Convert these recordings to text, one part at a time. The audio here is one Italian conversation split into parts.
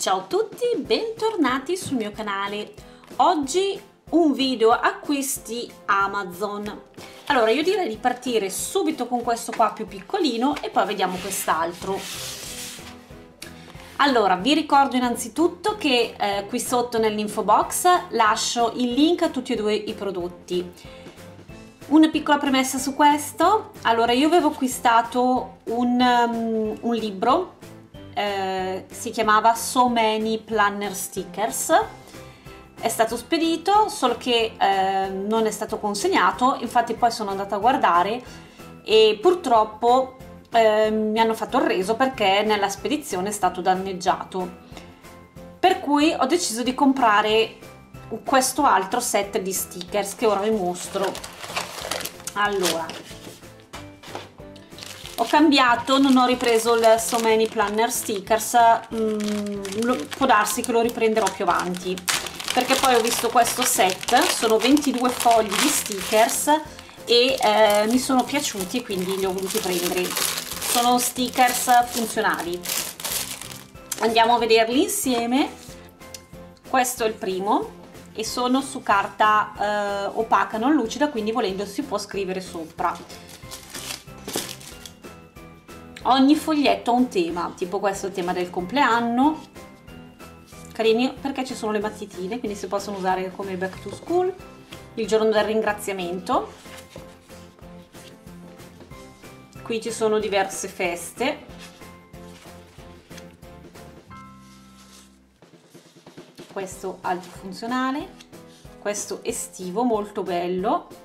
Ciao a tutti, bentornati sul mio canale. Oggi un video acquisti Amazon. Allora, io direi di partire subito con questo qua più piccolino e poi vediamo quest'altro. Allora, vi ricordo innanzitutto che eh, qui sotto nell'info box lascio il link a tutti e due i prodotti. Una piccola premessa su questo, allora io avevo acquistato un, um, un libro, eh, si chiamava So Many Planner Stickers, è stato spedito solo che eh, non è stato consegnato, infatti poi sono andata a guardare e purtroppo eh, mi hanno fatto il reso perché nella spedizione è stato danneggiato. Per cui ho deciso di comprare questo altro set di stickers che ora vi mostro. Allora, ho cambiato, non ho ripreso il So Many Planner Stickers, mm, può darsi che lo riprenderò più avanti perché poi ho visto questo set, sono 22 fogli di stickers e eh, mi sono piaciuti quindi li ho voluti prendere. Sono stickers funzionali. Andiamo a vederli insieme. Questo è il primo e sono su carta eh, opaca non lucida, quindi volendo si può scrivere sopra. Ogni foglietto ha un tema, tipo questo è il tema del compleanno, carini perché ci sono le mattitine, quindi si possono usare come back to school, il giorno del ringraziamento. Qui ci sono diverse feste. Questo altro funzionale, questo estivo molto bello.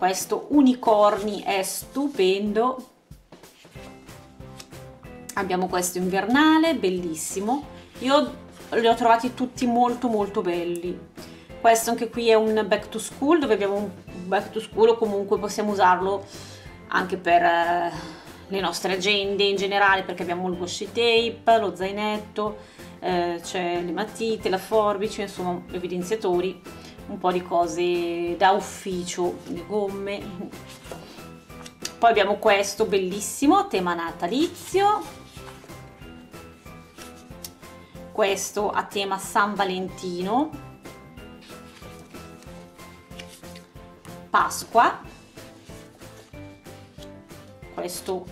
Questo unicorni è stupendo, abbiamo questo invernale bellissimo. Io li ho trovati tutti molto molto belli. Questo anche qui è un back to school dove abbiamo un back to school o comunque possiamo usarlo anche per eh, le nostre agende in generale perché abbiamo il washi tape, lo zainetto, eh, c'è le matite, la forbice, insomma evidenziatori, un po' di cose da ufficio, le gomme. Poi abbiamo questo bellissimo tema natalizio. Questo a tema San Valentino, Pasqua, questo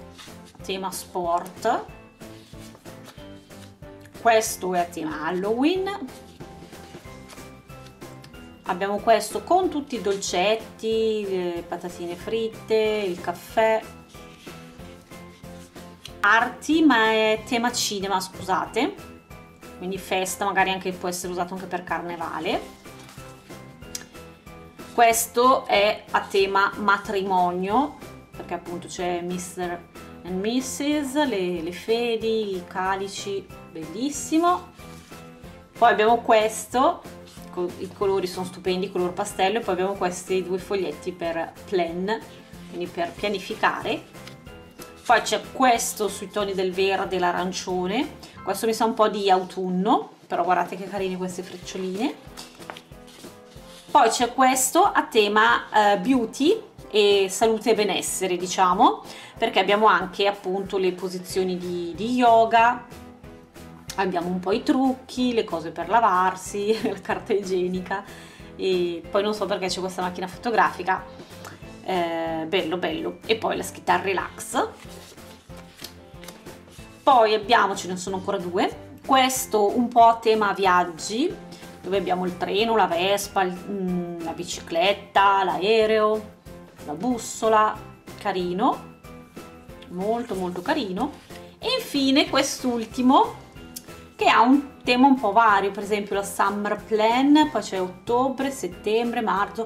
a tema sport, questo è a tema Halloween, abbiamo questo con tutti i dolcetti, le patatine fritte, il caffè, arti ma è tema cinema scusate. Quindi festa magari anche può essere usato anche per carnevale. Questo è a tema matrimonio perché appunto c'è Mr. and Mrs, le, le fedi, i calici, bellissimo. Poi abbiamo questo i colori sono stupendi, color pastello e poi abbiamo questi due foglietti per plan quindi per pianificare. Poi c'è questo sui toni del verde e l'arancione. Questo mi sa un po' di autunno però guardate che carine queste freccioline. Poi c'è questo a tema uh, beauty e salute e benessere diciamo perché abbiamo anche appunto le posizioni di, di yoga abbiamo un po' i trucchi, le cose per lavarsi, la carta igienica. E poi non so perché c'è questa macchina fotografica. Eh, bello bello. E poi la scritta relax. Poi abbiamo, ce ne sono ancora due, questo un po' a tema viaggi, dove abbiamo il treno, la Vespa, il, mm, la bicicletta, l'aereo, la bussola, carino, molto molto carino. E infine quest'ultimo che ha un tema un po' vario, per esempio la Summer Plan, poi c'è ottobre, settembre, marzo,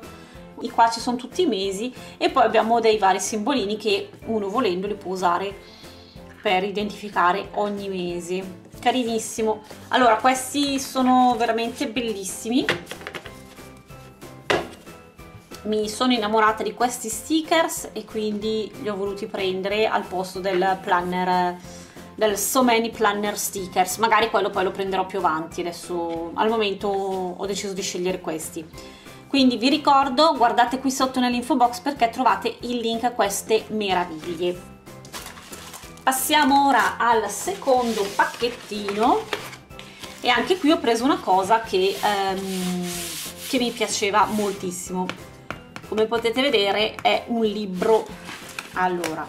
e qua ci sono tutti i mesi e poi abbiamo dei vari simbolini che uno volendo li può usare per identificare ogni mese. Carinissimo. Allora questi sono veramente bellissimi. Mi sono innamorata di questi stickers e quindi li ho voluti prendere al posto del planner del So Many Planner Stickers. Magari quello poi lo prenderò più avanti. Adesso al momento ho deciso di scegliere questi. Quindi vi ricordo guardate qui sotto nell'info box perché trovate il link a queste meraviglie. Passiamo ora al secondo pacchettino. E anche qui ho preso una cosa che, ehm, che mi piaceva moltissimo. Come potete vedere è un libro. Allora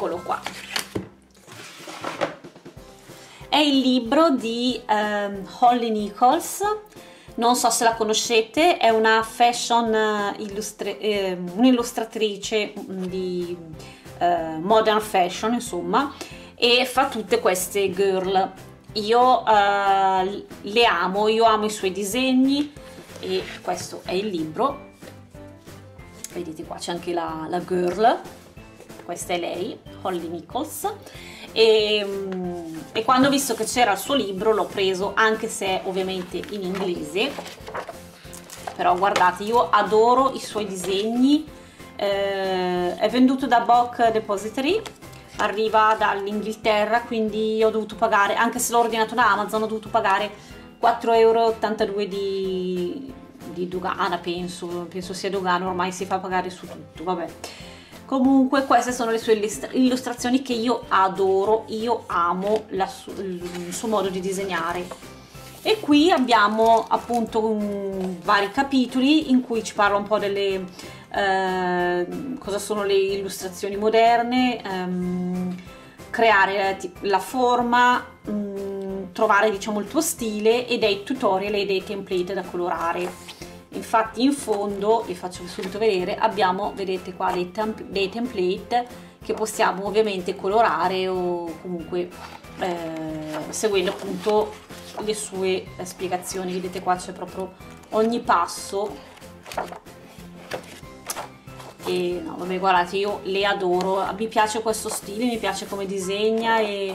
eccolo qua. È il libro di um, Holly Nichols. Non so se la conoscete è una fashion eh, un'illustratrice di uh, modern fashion insomma e fa tutte queste girl. Io uh, le amo io amo i suoi disegni e questo è il libro. Vedete qua c'è anche la, la girl questa è lei Holly Nichols. E, mm, e quando ho visto che c'era il suo libro l'ho preso anche se ovviamente in inglese. Però guardate io adoro i suoi disegni. Eh, è venduto da Bock Depository arriva dall'Inghilterra quindi ho dovuto pagare anche se l'ho ordinato da Amazon ho dovuto pagare 4,82 euro di, di dogana penso penso sia dogana ormai si fa pagare su tutto vabbè comunque queste sono le sue illustrazioni che io adoro io amo su il suo modo di disegnare. E qui abbiamo appunto um, vari capitoli in cui ci parla un po' delle eh, cosa sono le illustrazioni moderne ehm, creare la forma mh, mm, trovare diciamo il tuo stile e dei tutorial e dei template da colorare infatti in fondo vi faccio subito vedere abbiamo vedete qua dei, temp dei template che possiamo ovviamente colorare o comunque eh, seguendo appunto le sue spiegazioni. Vedete qua c'è proprio ogni passo. E no vabbè guardate io le adoro. Mi piace questo stile mi piace come disegna e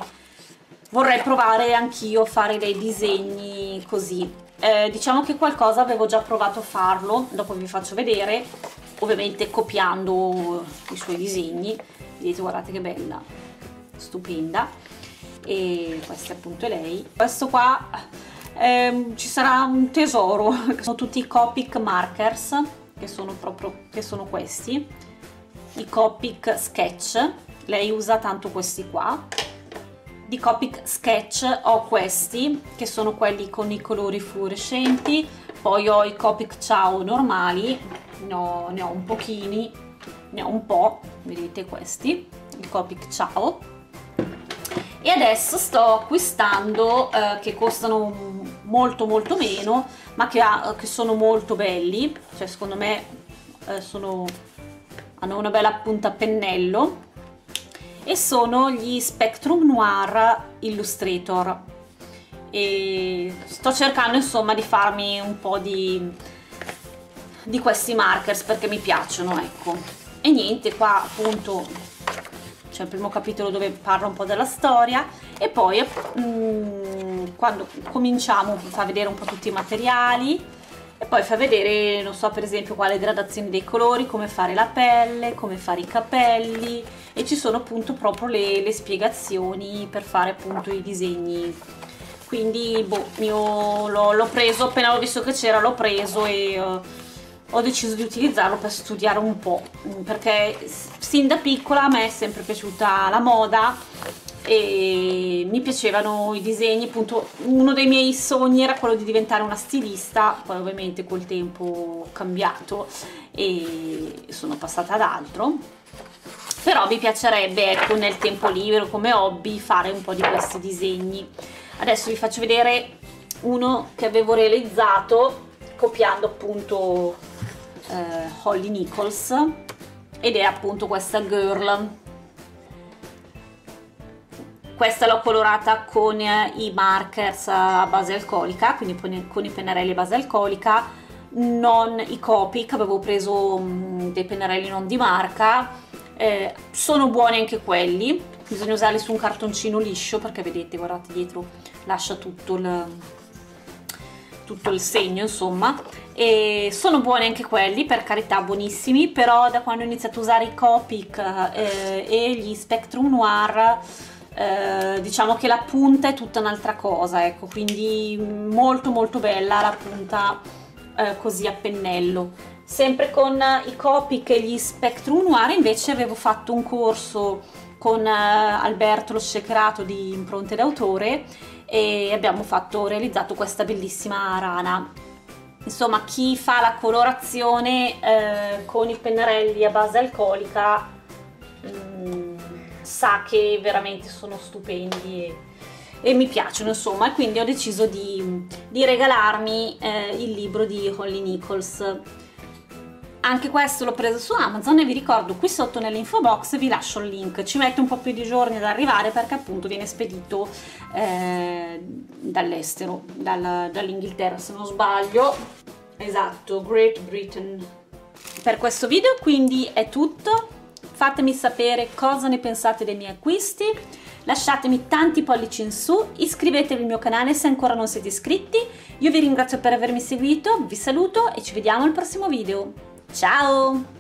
vorrei provare anch'io a fare dei disegni così eh, diciamo che qualcosa avevo già provato a farlo dopo vi faccio vedere ovviamente copiando i suoi disegni. Vedete guardate che bella stupenda. E questa appunto è lei. Questo qua ehm, ci sarà un tesoro sono tutti i Copic markers che sono proprio che sono questi. I Copic sketch. Lei usa tanto questi qua di Copic Sketch. Ho questi che sono quelli con i colori fluorescenti. Poi ho i Copic Ciao normali. Ne ho, ne ho un pochini ne ho un po' vedete questi il Copic Ciao. E adesso sto acquistando eh, che costano molto molto meno ma che, ha, che sono molto belli. Cioè secondo me eh, sono, hanno una bella punta a pennello e sono gli Spectrum Noir Illustrator. E sto cercando insomma di farmi un po' di, di questi markers perché mi piacciono ecco. E niente qua appunto c'è il primo capitolo dove parla un po' della storia. E poi mm, quando cominciamo fa vedere un po' tutti i materiali poi fa vedere, non so, per esempio quale gradazione dei colori, come fare la pelle, come fare i capelli e ci sono appunto proprio le, le spiegazioni per fare appunto i disegni. Quindi boh, io l'ho preso appena ho visto che c'era l'ho preso e uh, ho deciso di utilizzarlo per studiare un po' perché sin da piccola a me è sempre piaciuta la moda e mi piacevano i disegni, appunto uno dei miei sogni era quello di diventare una stilista, poi ovviamente col tempo ho cambiato e sono passata ad altro, però mi piacerebbe ecco nel tempo libero come hobby fare un po' di questi disegni. Adesso vi faccio vedere uno che avevo realizzato copiando appunto eh, Holly Nichols ed è appunto questa girl questa l'ho colorata con i markers a base alcolica quindi con i pennarelli a base alcolica non i Copic avevo preso mm, dei pennarelli non di marca. Eh, sono buoni anche quelli. Bisogna usarli su un cartoncino liscio perché vedete guardate dietro lascia tutto il, tutto il segno insomma. E sono buoni anche quelli per carità buonissimi però da quando ho iniziato a usare i Copic eh, e gli Spectrum Noir eh, diciamo che la punta è tutta un'altra cosa ecco quindi molto molto bella la punta eh, così a pennello. Sempre con i Copic e gli Spectrum Noir invece avevo fatto un corso con eh, Alberto lo shakerato di impronte d'autore e abbiamo fatto, realizzato questa bellissima rana. Insomma, chi fa la colorazione eh, con i pennarelli a base alcolica sa che veramente sono stupendi e, e, mi piacciono, insomma, e quindi ho deciso di, di regalarmi eh, il libro di Holly Nichols. Anche questo l'ho preso su Amazon e vi ricordo qui sotto nell'info box vi lascio il link. Ci mette un po' più di giorni ad arrivare perché appunto viene spedito eh, dall'estero dal, dall'Inghilterra se non sbaglio. Esatto Great Britain. Per questo video quindi è tutto fatemi sapere cosa ne pensate dei miei acquisti lasciatemi tanti pollici in su, iscrivetevi al mio canale se ancora non siete iscritti, io vi ringrazio per avermi seguito, vi saluto e ci vediamo al prossimo video. Ciao!